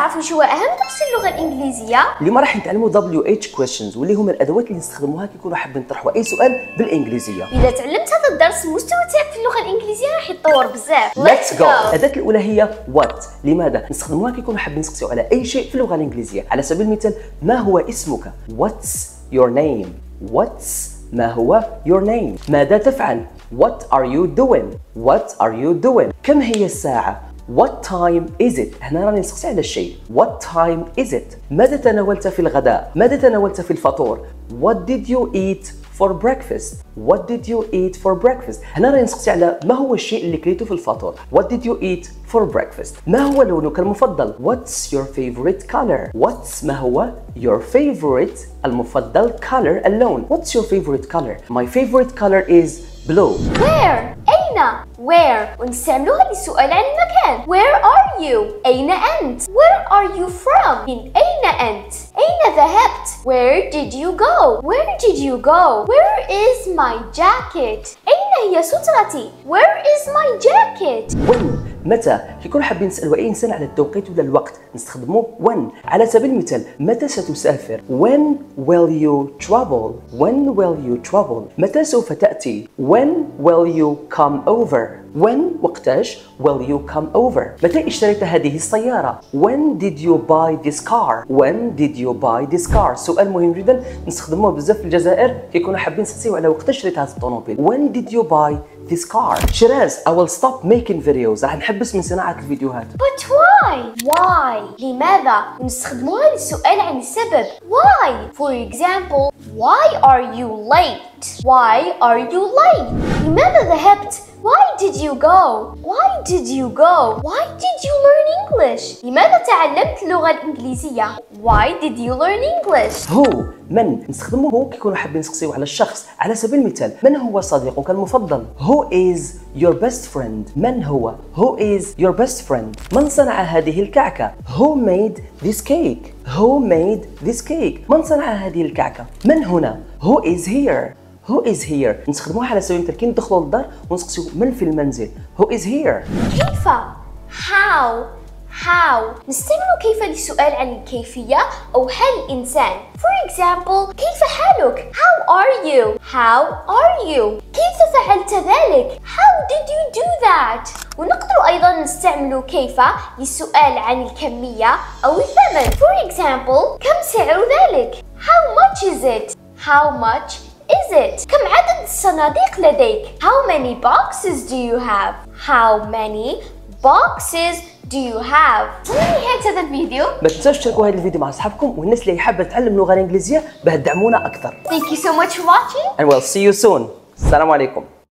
تعرفوا شو أهم دروس اللغة الإنجليزية؟ اليوم راح نتعلموا WH questions واللي هم الأدوات اللي نستخدموها كي نكونوا حابين نطرحوا أي سؤال بالإنجليزية إذا تعلمت هذا الدرس المستوى تاعك في اللغة الإنجليزية راح يتطور بزاف Let's go الأداة الأولى هي what لماذا؟ نستخدموها كي نكونوا حابين نسقسيو على أي شيء في اللغة الإنجليزية على سبيل المثال ما هو اسمك؟ What's your name؟ What's ما هو your name؟ ماذا تفعل؟ What are you doing؟ What are you doing؟ كم هي الساعة؟ What time is it؟ هنا راني نسقسي على الشيء What time is it؟ ماذا تناولت في الغداء؟ ماذا تناولت في الفطور؟ What did you eat for breakfast what did you eat for breakfast هنا راني نسقسي على ما هو الشيء اللي كليته في الفطور what did you eat for breakfast ما هو لونك المفضل what's your favorite color what's ما هو your favorite المفضل color اللون what's your favorite color my favorite color is blue where أين where ونستعملوها للسؤال عن المكان where are you أين أنت where are you from من أين أنت أين ذهبت where did you go where did you go where is my jacket أين هي سترتي where is my jacket when متى؟ كيكونوا حابين نسالوا اي إنسان على التوقيت ولا الوقت. نستخدموا when على سبيل المثال متى ستسافر؟ When will you travel? When will you travel? متى سوف تأتي؟ When will you come over? When وقتاش will you come over متى اشتريت هذه السيارة؟ When did you buy this car? When did you buy this car سؤال مهم جدا. نستخدموه بزاف في الجزائر. كيكونوا حابين نسقسيو على وقتاش شريت هذا الطوموبيل. When did you buy this car شيراز I will stop making videos راح نحبس من صناعة الفيديوهات But why? Why? لماذا؟ ونستخدموها للسؤال عن السبب Why? For example Why are you late? Why are you late? لماذا ذهبت؟ Why did you go? Why did you go? Why did you learn English? لماذا تعلمت اللغة الإنجليزية? Why did you learn English? هو من نستخدمه هو كيكونوا حابين نسقسيو على الشخص على سبيل المثال من هو صديقك المفضل؟ Who is your best friend? من هو؟ Who is your best friend? من صنع هذه الكعكة؟ Who made this cake? Who made this cake? من صنع هذه الكعكة؟ من هنا؟ Who is here? Who is here نستخدموها على سبيل المثال كي ندخلوا للدار ونسقسيو من في المنزل. Who is here? كيف؟ How? How نستعمل كيف للسؤال عن الكيفية أو حال الإنسان For example كيف حالك؟ How are you? How are you? كيف فعلت ذلك؟ How did you do that? ونقدر أيضا نستعمل كيف للسؤال عن الكمية أو الثمن For example كم سعر ذلك؟ How much is it? How much is it? كم عدد الصناديق لديك? How many boxes do you have? How many boxes do you have? وصلنا لنهاية هذا الفيديو. ما تنسوش تشاركوا هذا الفيديو مع أصحابكم والناس اللي حابة تتعلم اللغة الإنجليزية باه تدعمونا أكثر. Thank you so much for watching. And we'll see you soon. السلام عليكم.